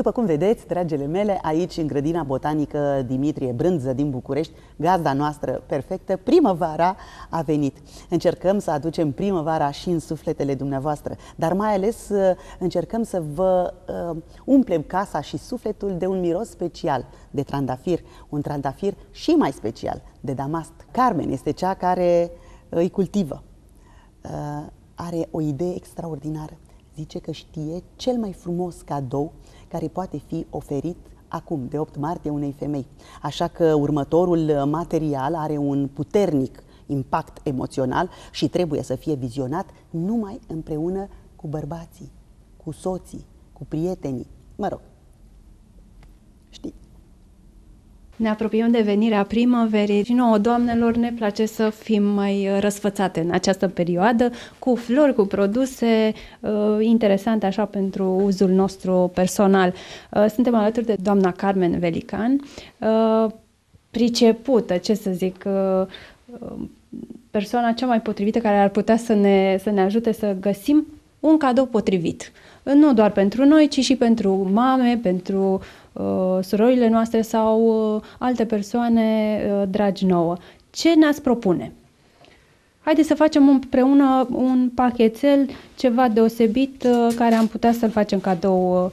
După cum vedeți, dragele mele, aici în grădina botanică Dimitrie Brânză din București, gazda noastră perfectă, primăvara a venit. Încercăm să aducem primăvara și în sufletele dumneavoastră, dar mai ales uh, încercăm să vă uh, umplem casa și sufletul de un miros special de trandafir, un trandafir și mai special de damast. Carmen este cea care îi cultivă. Uh, are o idee extraordinară. Zice că știe cel mai frumos cadou care poate fi oferit acum, de 8 martie, unei femei. Așa că următorul material are un puternic impact emoțional și trebuie să fie vizionat numai împreună cu bărbații, cu soții, cu prietenii. Mă rog, ne apropiem de venirea primăverii și nouă, doamnelor, ne place să fim mai uh, răsfățate în această perioadă, cu flori, cu produse uh, interesante așa pentru uzul nostru personal. Uh, suntem alături de doamna Carmen Velican, uh, pricepută, ce să zic, uh, uh, persoana cea mai potrivită care ar putea să ne, să ne ajute să găsim un cadou potrivit. Nu doar pentru noi, ci și pentru mame, pentru uh, surorile noastre sau uh, alte persoane uh, dragi nouă. Ce ne-ați propune? Haideți să facem împreună un pachetel, ceva deosebit uh, care am putea să-l facem cadou uh,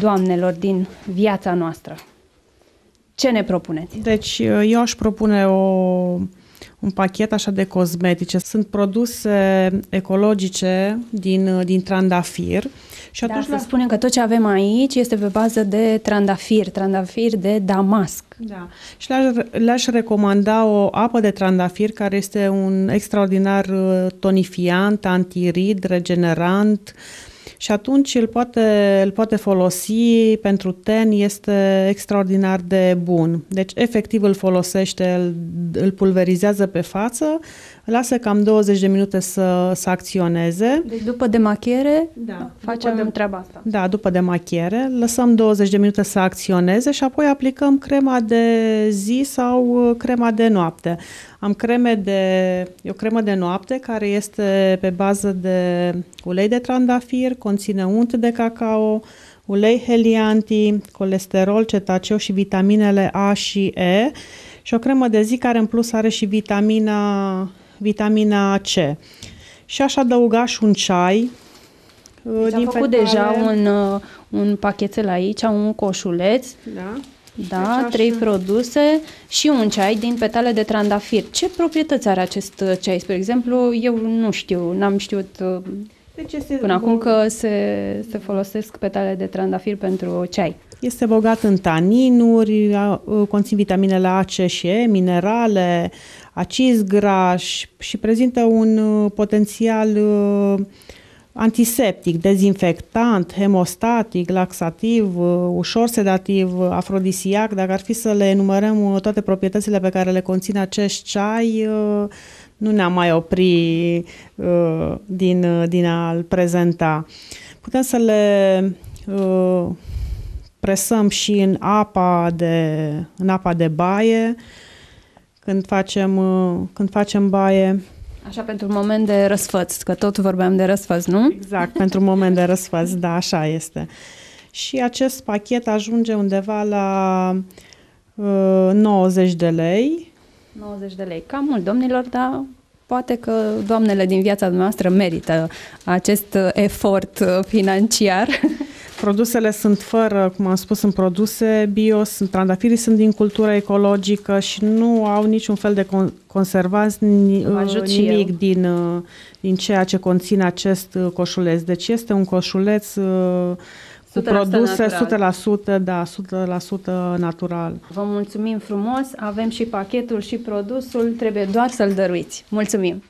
doamnelor din viața noastră. Ce ne propuneți? Deci uh, eu aș propune o, un pachet așa de cosmetice. Sunt produse ecologice din, din trandafir. Și atunci da, să spunem că tot ce avem aici este pe bază de trandafir, trandafir de damasc. Da. Și le-aș, le-aș recomanda o apă de trandafir care este un extraordinar uh, tonifiant, antirid, regenerant, și atunci îl poate, îl poate folosi pentru ten, este extraordinar de bun. Deci, efectiv, îl folosește, îl, îl pulverizează pe față, lasă cam 20 de minute să, să acționeze. Deci, după demachiere, da, facem după de, treaba asta. Da, după demachiere, lăsăm 20 de minute să acționeze și apoi aplicăm crema de zi sau uh, crema de noapte. Am creme de, e o cremă de noapte care este pe bază de ulei de trandafir, conține unt de cacao, ulei helianti, colesterol, cetaceu și vitaminele A și E și o cremă de zi care în plus are și vitamina, vitamina C. Și aș adăuga și un ceai. Deci am făcut fecare. deja un, uh, un pachetel aici, un coșuleț. Da da, deci trei produse și un ceai din petale de trandafir. Ce proprietăți are acest uh, ceai? Spre exemplu, eu nu știu, n-am știut uh, deci este până acum că se, se folosesc petale de trandafir pentru ceai. Este bogat în taninuri, uh, conțin vitaminele A, C și E, minerale, acizi grași și prezintă un potențial uh, antiseptic, dezinfectant, hemostatic, laxativ, uh, ușor sedativ, uh, afrodisiac, dacă ar fi să le enumărăm uh, toate proprietățile pe care le conține acest ceai, nu ne-am mai opri din, din a-l prezenta. Putem să le presăm și în apa de, în apa de baie, când facem, când facem baie. Așa pentru un moment de răsfăț, că tot vorbeam de răsfăț, nu? Exact, pentru un moment de răsfăț, da, așa este. Și acest pachet ajunge undeva la uh, 90 de lei. 90 de lei, cam mult, domnilor, dar poate că doamnele din viața noastră merită acest efort financiar. Produsele sunt fără, cum am spus, sunt produse bio, sunt trandafirii sunt din cultură ecologică și nu au niciun fel de conservanți, nimic din, uh, din ceea ce conține acest uh, coșuleț. Deci este un coșuleț uh, cu produse natural. 100%, da, 100% natural. Vă mulțumim frumos, avem și pachetul și produsul, trebuie doar să-l dăruiți. Mulțumim!